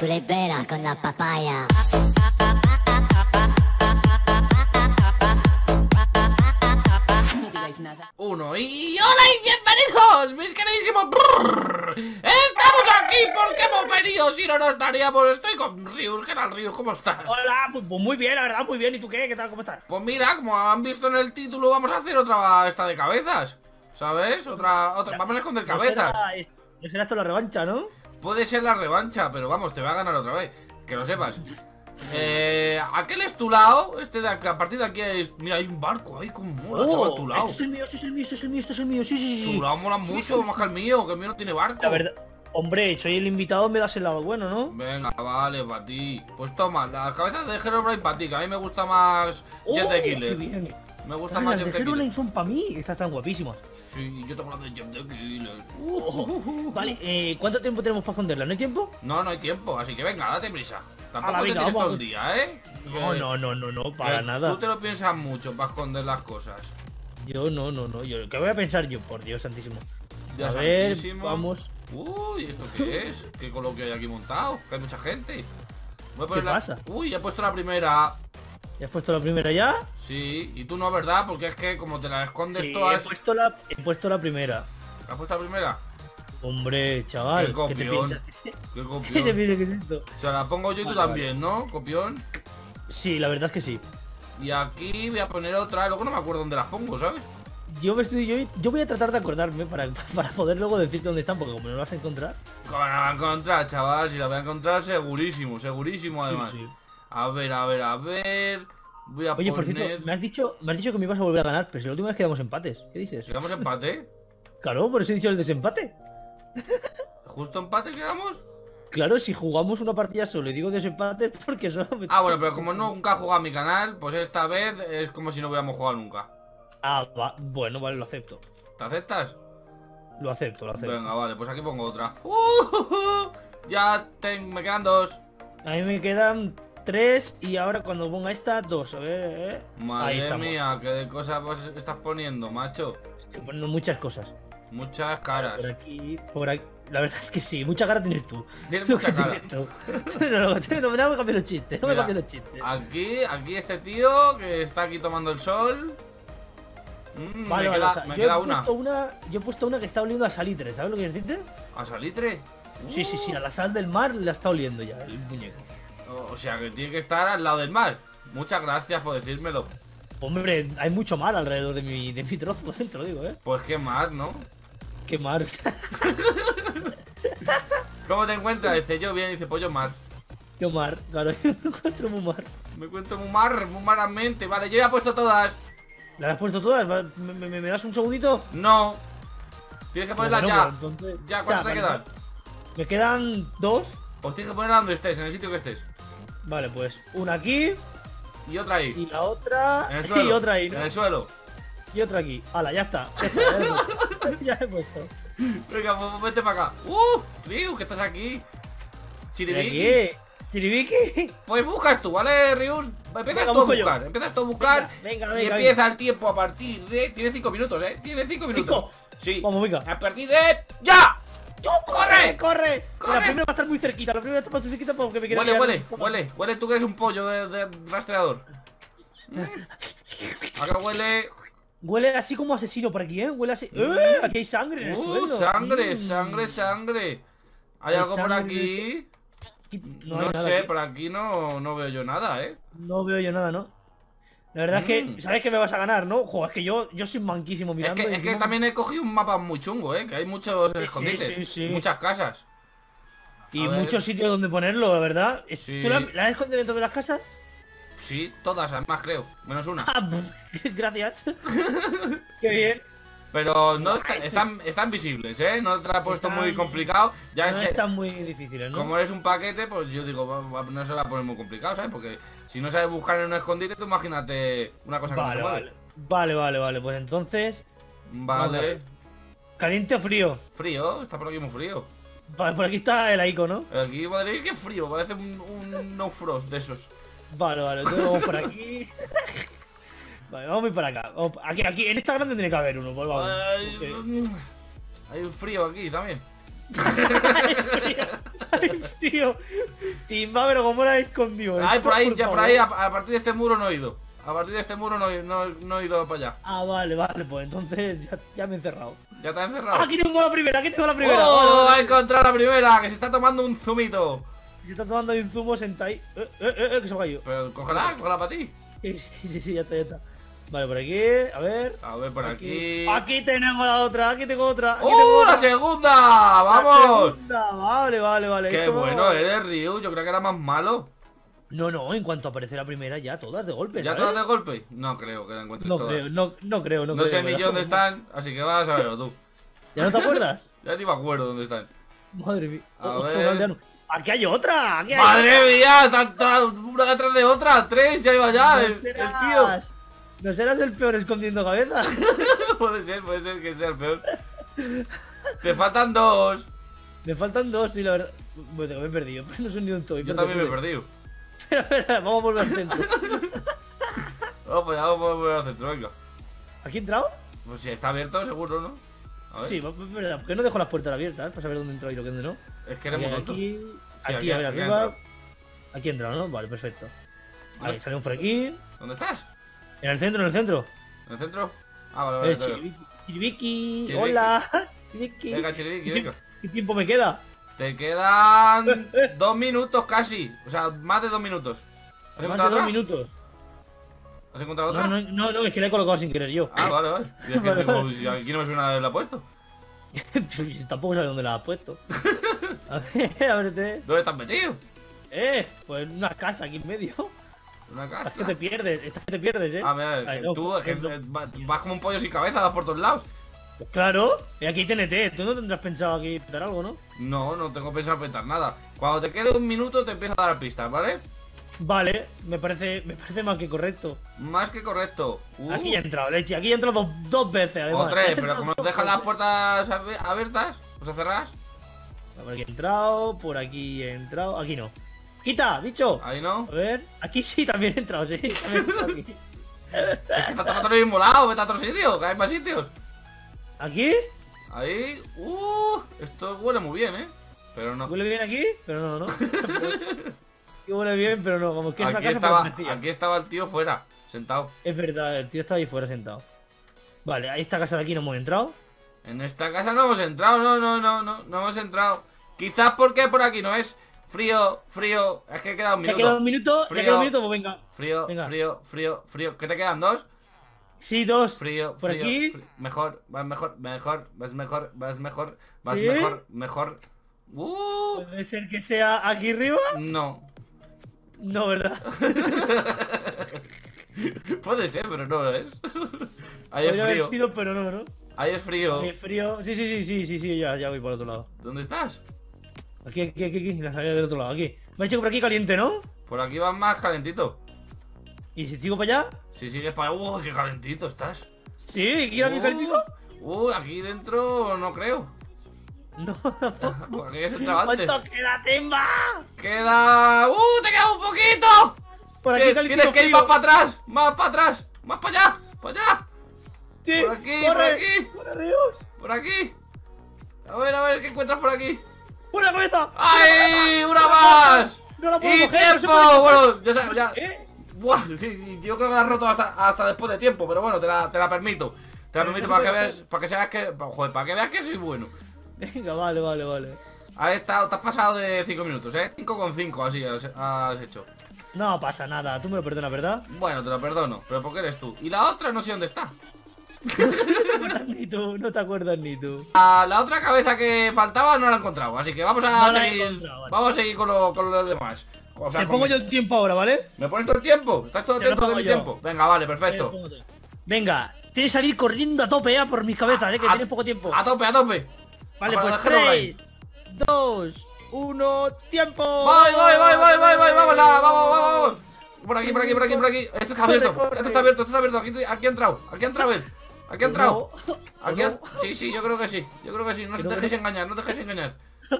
Tú con la papaya. Uno y hola y bienvenidos, mis queridísimos. Estamos aquí porque hemos venido, si no no estaríamos Estoy con Rius, ¿qué tal Rius? ¿Cómo estás? Hola, pues, pues muy bien, la verdad, muy bien. ¿Y tú qué? ¿Qué tal? ¿Cómo estás? Pues mira, como han visto en el título Vamos a hacer otra esta de cabezas ¿Sabes? Otra, otra, vamos a esconder No cabezas será, no será esto la revancha, ¿no? Puede ser la revancha, pero vamos, te va a ganar otra vez Que lo sepas eh, aquel es tu lado, este de aquí, a partir de aquí es, mira, hay un barco ahí como mola, chaval, tu lado. Este es el mío, este es el mío, este es el mío, este es el mío, sí, sí, sí. Tu lado mola Sí, mucho, sí, más sí. que el mío, que el mío no tiene barco. La verdad, hombre, soy el invitado, me das el lado bueno, ¿no? Venga, vale, para ti. Pues toma, las cabezas de Herobrine para ti, que a mí me gusta más ¡Oh, qué Killer. Me gusta Ah, más las de. Heroline son para mí, estas están guapísimas. Sí, yo tengo las de the Killer. Uh, vale, eh, ¿cuánto tiempo tenemos para esconderla? ¿No hay tiempo? No, no hay tiempo, así que venga, date prisa. Tampoco te venga, tienes todo el día, ¿eh? No, no, no, no, no, para nada. Tú te lo piensas mucho para esconder las cosas. Yo no, no, no, yo, ¿qué voy a pensar yo? Por Dios santísimo. Dios a ver, santísimo. vamos. Uy, ¿esto qué es? ¿Qué coloquio hay aquí montado? Que hay mucha gente. Voy a poner la- pasa? Uy, he puesto la primera. ¿Ya has puesto la primera ya? Sí, y tú no, ¿verdad? Porque es que como te la escondes Sí, he todas... puesto la, he puesto la primera. ¿Has puesto la primera? Hombre, chaval, Qué ¿qué te copión. piensas? Qué ¿Qué te copión. que es esto? O sea, la pongo yo y tú Vale, también, ¿no? Copión. Sí, la verdad es que sí. Y aquí voy a poner otra, luego no me acuerdo dónde las pongo, ¿sabes? Yo me estoy, yo, yo voy a tratar de acordarme para, para poder luego decirte dónde están, porque como no lo vas a encontrar. ¿Cómo la va a encontrar, chaval? Si la voy a encontrar segurísimo, segurísimo además. Sí, sí. A ver, a ver, a ver. Voy a Oye, por poner... cierto, me has dicho, me has dicho que me ibas a volver a ganar, pero si la última vez quedamos empates. ¿Qué dices? ¿Llegamos a empate? Claro, por eso he dicho el desempate. ¿Justo empate quedamos? Claro, si jugamos una partida solo y digo desempate porque solo me... Ah, bueno, pero como nunca he jugado a mi canal, pues esta vez es como si no hubiéramos jugado nunca. Ah, va, bueno, vale, lo acepto. ¿Te aceptas? Lo acepto, lo acepto. Venga, vale, pues aquí pongo otra. ¡Uh! ya ten- me quedan dos. A mí me quedan tres y ahora cuando ponga esta, dos. A ver, eh. Ahí Madre mía, qué de cosas estás poniendo, macho. Estoy poniendo muchas cosas. Muchas caras. Por aquí, por aquí. La verdad es que sí, mucha cara tienes tú. Tienes Lo mucha cara. tienes. No, no, no, me cambies los chistes, no me Mira, cambies los chistes. Aquí, aquí este tío que está aquí tomando el sol. Mm, Vale, me vale, queda, o sea, me yo, queda he una. puesto una. Yo he puesto una que está oliendo a salitre, ¿sabes lo que decirte? ¿A salitre? Sí, sí, sí, Uh. a la sal del mar la está oliendo ya, el muñeco. O sea que tiene que estar al lado del mar. Muchas gracias por decírmelo. Hombre, hay mucho mar alrededor de mi, de mi trozo, te lo digo, ¿eh? Pues qué mar, ¿no? Qué mar. ¿Cómo te encuentras? Dice yo bien, dice pollo mar. Qué mar, claro, yo me encuentro muy mar. Me encuentro muy mar, muy maramente. Vale, yo ya he puesto todas. ¿Las has puesto todas? ¿Me, me- me- me das un segundito? No. Tienes que ponerlas Bueno, ya. entonces- Ya, ¿cuántas te vale, quedan? Me quedan dos. Pues tienes que ponerla donde estés, en el sitio que estés. Vale, pues una aquí Y otra ahí. y la otra En el suelo. y otra ahí, ¿no? En el suelo. Y otra aquí. Hala, ya está. Ya, está, ya he puesto. Ya he puesto. Venga, pues vete para acá. ¡Uh! Ryu, que estás aquí. Chiribiki. ¿Chiribiki? Pues buscas tú, ¿vale, Rius? Empiezas Venga, tú a busco yo. buscar. Empiezas tú a buscar. Venga, venga, y empieza el tiempo a partir de... Tiene cinco minutos, ¿eh? Tiene cinco minutos. ¿Cinco? Sí. Vamos, venga. A partir de... ¡Ya! ¡Corre! ¡Corre! ¡Corre! La primera va a estar muy cerquita, la primera está muy cerquita porque me quiero Huele, huele, huele. Huele tú que eres un pollo de, de rastreador. Acá huele... Huele así como asesino por aquí, ¿eh? Huele así. ¡Eh! Aquí hay sangre en el ¡Uh! suelo. Sangre, Mm. sangre, sangre. ¿Hay Hay algo por aquí? Aquí No, sé, aquí. por aquí no, no veo yo nada, ¿eh? No veo yo nada, ¿no? La verdad es Mm. que, ¿sabes que me vas a ganar, no? Joder, es que yo, yo soy manquísimo Es mirando. que, y es que también he cogido un mapa muy chungo, ¿eh? Que hay muchos sí, escondites, sí, sí. muchas casas. Y A ver. muchos sitios donde ponerlo, la verdad. ¿Tú la, la has escondido dentro de las casas? Sí, todas además creo, menos una. Ah, Gracias. Qué bien. Pero no está- están, están visibles, ¿eh? No te la he puesto Están- muy complicado. Ya no están muy difíciles, ¿no? como eres un paquete, pues yo digo, no se la poner muy complicado, ¿sabes? Porque si no sabes buscar en un escondite, tú imagínate una cosa que no Vale, se vale. Vale, vale, vale. Pues entonces, Vale. ¿caliente o frío? Frío, está por aquí muy frío. Vale, por aquí está el Aiko, ¿no? Aquí, madre, qué frío, parece un, un no frost de esos. Vale, vale, entonces vamos por aquí. vale, vamos a ir para acá. Aquí, aquí, en esta grande tiene que haber uno, pues vamos. Ay, Ok. Hay un frío aquí también. Ay, tío. Timba, pero como la he escondido. Ay, por ahí, ya por ahí, a, a partir de este muro no he ido. A partir de este muro no, he- no, no he ido para allá. Ah, vale, vale, pues entonces ya, ya me he encerrado. ¿Ya te has Ah, encerrado? aquí tengo la primera, aquí tengo la primera. ¡Oh! Vale, Ha vale. encontrado la primera, que se está tomando un zumito. Se está tomando ahí un zumo sentado ahí. Eh, eh, eh, que se ha caído. Pero cógela, cógela para ti. Sí, sí, sí, ya está, ya está. Vale, por aquí, a ver. A ver, por aquí. Aquí tenemos la otra, aquí tengo otra. Aquí tengo ¡Oh, otra. la segunda! La ¡Vamos! segunda, Vale, vale, vale. ¡Qué esto- bueno eres, Ryu! Yo creo que era más malo. No, no, en cuanto aparece la primera ya todas de golpe. ¿Ya ¿sabes? todas de golpe? No creo que la encuentres No todas. creo, no, no creo, no, No sé creo, ni yo dónde están, así que vas a verlo tú. ¿Ya no te acuerdas? Ya ni me acuerdo dónde están. Madre mía. A Otro ver. Aquí hay otra, aquí hay ¡Madre mía! Están una detrás de otra. ¡Tres! Ya iba ya el, tío. No serás el peor escondiendo cabeza. puede ser, puede ser que sea el peor. Te faltan dos. Me faltan dos, sí, la verdad. Bueno, me he perdido, pero no sé ni dónde estoy. Yo también me he perdido. Espera, espera, vamos a volver al centro. Vamos pues ya, vamos a volver al centro, venga. ¿Aquí he entrado? Pues si está abierto, seguro, ¿no? A ver. Sí, es verdad. ¿Por qué no dejo las puertas abiertas eh? para saber dónde entro y lo que dónde no? Es que eres muy tonto. Aquí, Sí, aquí, aquí- a ver, aquí arriba. Aquí he entrado, ¿no? Vale, perfecto. Ahí, ¿Dónde? salimos por aquí. ¿Dónde estás? En el centro, en el centro. ¿En el centro? Ah, vale, vale. Eh. Chiribiki, Chiribiki, Chiribiki. hola, Chiribiki. Venga, Chiribiki, venga. ¿Qué tiempo me queda? Te quedan dos minutos casi. O sea, más de dos minutos. ¿Has Más de dos minutos. ¿Has encontrado No, otra? no, no, no, es que la he colocado sin querer yo. Ah, vale, vale. Y es que aquí no me suena la ha puesto. Tampoco sabe dónde la has puesto. A ver, a ver, te... ¿Dónde estás metido? Eh, pues en una casa aquí en medio. Una Estás que casa. te pierdes, estás que te pierdes, eh. Mira, Ahí, que no, tú es que no. eh, vas como un pollo sin cabeza, vas por todos lados. Pues claro, y aquí TNT, tú no tendrás pensado aquí petar algo, ¿no? No, no tengo pensado petar nada. Cuando te quede un minuto te empiezo a dar pistas, ¿vale? Vale, me parece, me parece más que correcto. Más que correcto. Uh, Aquí he entrado, leche, aquí he entrado dos, dos veces, además. o tres, pero como nos dejan las puertas abiertas, o sea, cerradas, Por aquí he entrado, por aquí he entrado, aquí no. ¡Quita, bicho! ahí no. A ver, aquí sí también he entrado, sí. también he entrado aquí. Es que está todo el mismo lado, vete a otro sitio, que hay más sitios. ¿Aquí? Ahí, uh, esto huele muy bien, ¿eh? Pero no. ¿Huele bien aquí? Pero no, ¿no? Que huele bien, pero no, como que es una Aquí casa estaba, aquí estaba el tío fuera, sentado. Es verdad, el tío está ahí fuera sentado. Vale, a esta casa de aquí no hemos entrado. En esta casa no hemos entrado, no, no, no, no, no hemos entrado. Quizás porque por aquí no es frío, frío, es que queda un ¿Ya queda un minuto. Frío. queda un minuto? Pues venga. Frío, Venga. frío, frío, frío. ¿Qué te quedan? ¿Dos? Sí, dos. Frío, Por frío, aquí. frío. Mejor, vas mejor, mejor, vas mejor, vas mejor, vas ¿Sí? mejor, mejor. Uh, Puede ser que sea aquí arriba. no. No, ¿verdad? Puede ser, pero no lo es. Ahí es Podría haber frío. sido, pero no, ¿no? Ahí es frío. Aquí es frío. Sí, sí, sí, sí, sí, sí, ya, ya voy por otro lado. ¿Dónde estás? Aquí, aquí, aquí, aquí, la salida del otro lado, aquí. Me ha que por aquí caliente, ¿no? Por aquí vas más calentito. ¿Y si sigo para allá? Si sigues para... Uy, qué calentito estás. Sí, aquí también Uh, calentito. Uy, aquí dentro no creo. No, tampoco. Por aquí has entrado antes. ¿Cuánto queda, Temba? Queda... ¡Uh! ¡Te queda un poquito! Por aquí calentito Tienes que ir más para atrás, más para atrás, más para allá, para allá, Sí, por aquí, por aquí. corre, Dios. por aquí. A ver, a ver, ¿qué encuentras por aquí? ¡Una cabeza! ¡Ay! ¡Una más! No la puedo ¡Y coger, tiempo! bueno, ya sabes, ya... ¿Eh? Buah, sí, sí, yo creo que la has roto hasta, hasta después de tiempo, pero bueno, te la, te la permito. Te la permito para que veas, para que seas que... Joder, para que veas que soy bueno. Venga, vale, vale, vale. Has estado, te has pasado de 5 minutos, ¿eh? 5 con 5, así has, has hecho. No pasa nada, tú me lo perdonas, ¿verdad? Bueno, te lo perdono, pero porque eres tú. Y la otra no sé dónde está. No te acuerdas ni tú, no te acuerdas ni tú. A la otra cabeza que faltaba no la he encontrado, así que vamos a No seguir. vale. Vamos a seguir con lo, con lo demás. O sea, Te pongo yo el tiempo ahora, ¿vale? ¿Me pones todo el tiempo? ¿Estás todo el tiempo de mi yo. tiempo? Venga, vale, perfecto. Venga, tienes que salir corriendo a tope ya por mis cabezas, ¿eh? Que A- tienes poco tiempo. A tope, a tope. Vale, pues dejarlo 3, 2, 1, tiempo. Voy, voy, voy, voy, voy, voy, vamos a, vamos, vamos, vamos. Por aquí, por aquí, por aquí, por aquí. Esto está abierto, esto está abierto, esto está abierto. Aquí, aquí ha entrado, aquí ha entrado él. Aquí ha entrado. No, Aquí ¿O ha... Sí, sí, yo creo que sí. Yo creo que sí. No os dejéis engañar, no os dejéis engañar.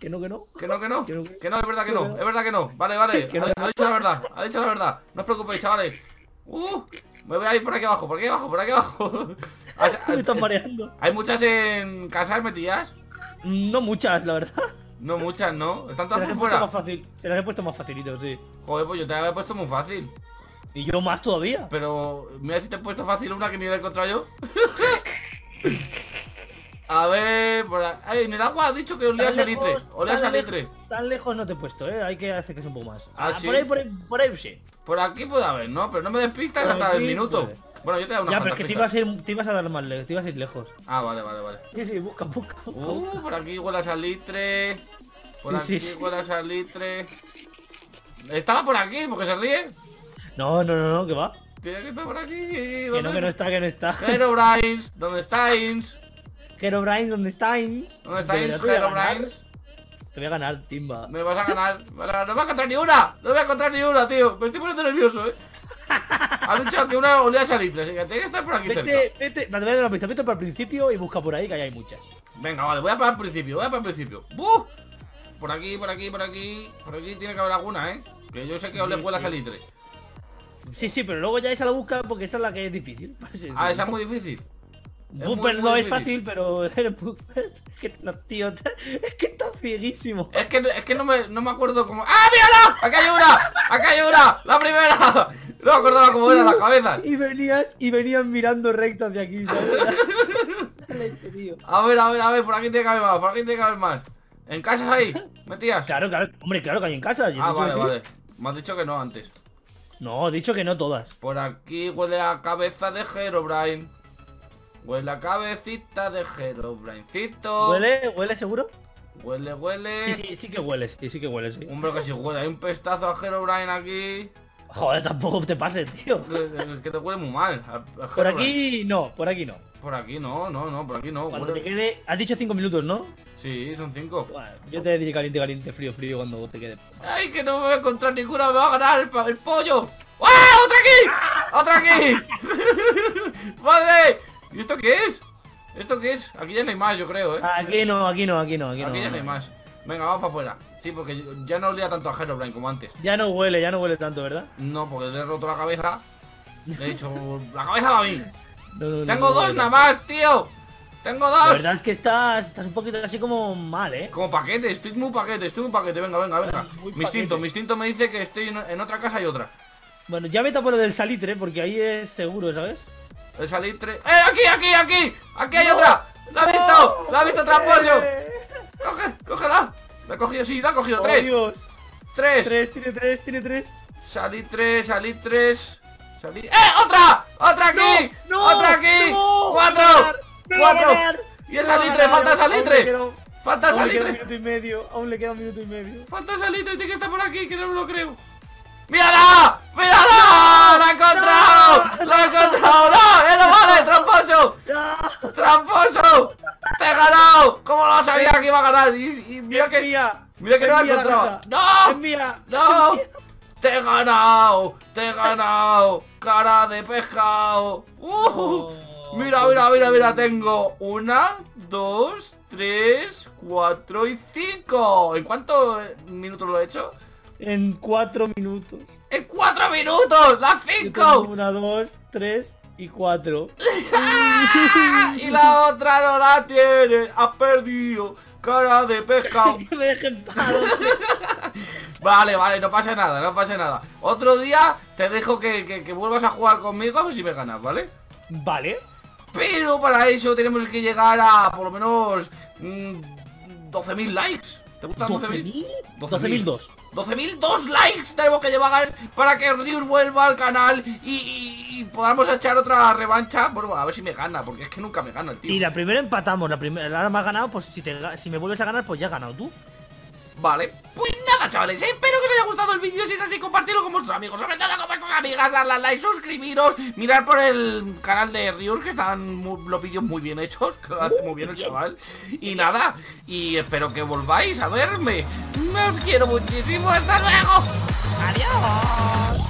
que no, que no. Que no, que no. Que no, Que no, es verdad que no. Es verdad que no. Vale, vale. Ha, ha dicho la verdad. Ha dicho la verdad. No os preocupéis, chavales. Uh, me voy a ir por aquí abajo, por aquí abajo, por aquí abajo. Me están mareando. ¿Hay muchas en casas metidas? No muchas, la verdad. No muchas, ¿no? Están las todas he por fuera. más fácil. Te las he puesto más facilito, sí. Joder, pues yo te la había puesto muy fácil. Y yo más todavía. Pero mira si te he puesto fácil una que ni la he encontrado yo. a ver, por ahí. Ay, en el agua ha dicho que olía a Tan salitre. lejos, Olía a tan salitre. lejos- Tan lejos no te he puesto, eh. Hay que hacer que sea un poco más. Ah, ¿sí? Por ahí, por ahí, por ahí, sí. Por aquí puede haber, ¿no? Pero no me despistas Por hasta aquí el minuto. puede. Bueno, yo te doy unas Ya, pero es que te ibas, a ir, te ibas a dar más lejos, te ibas a ir lejos. Ah, vale, vale, vale. Sí, sí, busca, busca, busca. Uh, por aquí huele a salitre. Por Sí, aquí sí, sí. huele a salitre. Estaba por aquí, porque se ríe. No, no, no, no, que va. Tiene que estar por aquí. Que ¿Dónde no, que no está, que no está. Herobrines, ¿dónde estáis? Herobrine, ¿dónde estáis? ¿Dónde estáis, Te voy a ganar. Herobrines? Te voy a ganar, Timba. Me vas a ganar. No voy a encontrar ni una. No voy a encontrar ni una, tío. Me estoy poniendo nervioso, eh. Han dicho que una olía a salitre, así que tiene que estar por aquí cerca. Vete, vete, no, te voy a dar una pista, vete para el principio y busca por ahí, que ahí hay muchas. Venga, vale, voy a para el principio, voy a para el principio. ¡Buf! Por aquí, por aquí, por aquí. Por aquí tiene que haber alguna, ¿eh? Que yo sé que ole Sí, sí. salitre. Sí, sí, pero luego ya esa la busca porque esa es la que es difícil. Ah, esa es muy difícil. muy no es fácil, pero es que no, tío, es que está cieguísimo. Es que, es que no, me, no me acuerdo cómo... ¡Ah, mírala! ¡Acá hay una! ¡Acá hay una! ¡La primera! No me acordaba cómo eran las cabezas. Y venías y venías mirando recto hacia aquí, leche, tío. A ver, a ver, a ver, por aquí tiene que haber más, por aquí tiene que haber más. ¿En casas ahí? ¿Metías? Claro, claro, hombre, claro que hay en casa. Ah, vale, sí. vale. Me has dicho que no antes. No, he dicho que no todas. Por aquí huele a cabeza de Herobrine. Huele a cabecita de Herobrincito. ¿Huele? ¿Huele seguro? Huele, huele. Sí, sí, sí que huele, sí, sí que huele, sí. Hombre, que si huele. Hay un pestazo a Herobrine aquí. Joder, tampoco te pases, tío. Que, que te huele muy mal. Por aquí no, por aquí no. Por aquí no, no, no, por aquí no. Cuando huele- te quede... Has dicho 5 minutos, ¿no? Sí, son cinco. Bueno, yo te diré caliente, caliente, frío, frío cuando te quede. ¡Ay, que no me voy a encontrar ninguna! ¡Me va a ganar el, pollo! ¡Ah! ¡Otra aquí! ¡Otra aquí! ¡Madre! ¿Y esto qué es? ¿Esto qué es? Aquí ya no hay más, yo creo, ¿eh? Aquí no, aquí no, aquí no, aquí, Aquí no. ya no hay más. Venga, vamos para afuera. Sí, porque ya no olía tanto a Herobrine como antes. Ya no huele, ya no huele tanto, ¿verdad? No, porque le he roto la cabeza. Le he dicho, la cabeza va a mí. No, no, no, Tengo no dos nada más, tío. Tengo La dos. verdad es que estás, estás un poquito así como mal, ¿eh? Como paquete, estoy muy paquete, estoy muy paquete. Venga, venga, venga. Muy Mi instinto, mi instinto me dice que estoy en, en otra casa y otra. Bueno, ya vete por lo del salitre, porque ahí es seguro, ¿sabes? El salitre. ¡Eh! ¡Aquí, aquí, aquí! ¡Aquí hay otra! ¡La he visto! ¡La he visto, tramposo! ¡Cógela! La he cogido, sí, la he cogido. ¡Oh, ¡Tres! Dios! ¡Tres! Tres, tiene tres, tiene tres. Salitre, salitres. Salir. ¡Eh! ¡Otra! ¡Otra aquí! ¡No! ¡No! ¡Otra aquí! ¡No! ¡Cuatro! ¡Me va a ganar! ¡Me va a ¡Cuatro! ¡Y el ¡Me va a salitre! ¡Falta salitre! ¡Falta aún le queda un salitre! minuto y medio, aún le queda un minuto y medio. ¡Falta salitre! Tiene que estar por aquí, que no me lo creo. ¡Mírala! ¡Mírala! ¡La he encontrado! ¡La he encontrado! ¡No! ¡Eh, no vale! ¡Tramposo! ¡Tramposo! ¡Te he ganado! ¿Cómo lo sabía que iba a ganar? Y, y mira ¡Es que... mía! Mira que ¡Es no la cabeza! ¡No! ¡Es mía! ¡No! ¡Es mía! ¡Te he ganado! ¡Te he ganado! ¡Cara de pescado! ¡Uh! Oh, mira, mira, mira, mira, tengo una, dos, tres, cuatro y cinco. ¿En cuántos minutos lo he hecho? En cuatro minutos. ¡En cuatro minutos! ¡Las cinco! Una, dos, tres y cuatro. ¡Ah! Y la otra no la tiene. Has perdido. Cara de pescado. Vale, vale, no pasa nada, no pasa nada. Otro día te dejo que, que- que vuelvas a jugar conmigo a ver si me ganas, ¿vale? Vale. Pero para eso tenemos que llegar a por lo menos mm, 12.000 likes. ¿Te gustan 12.000? 12.000 12.002. 12.002 likes tenemos que llevar para que Rius vuelva al canal y, y- y podamos echar otra revancha. Bueno, a ver si me gana, porque es que nunca me gana el tío. Si la primera empatamos, la primera me has ganado, pues si, te, si me vuelves a ganar, pues ya has ganado tú. Vale, pues nada chavales, espero que os haya gustado el vídeo, si es así compartirlo con vuestros amigos, sobre todo con vuestras amigas, darle al like, suscribiros, mirar por el canal de Rius que están mu- los vídeos muy bien hechos, que lo hace muy bien el chaval, y nada, y espero que volváis a verme, os quiero muchísimo, hasta luego. ¡Adiós!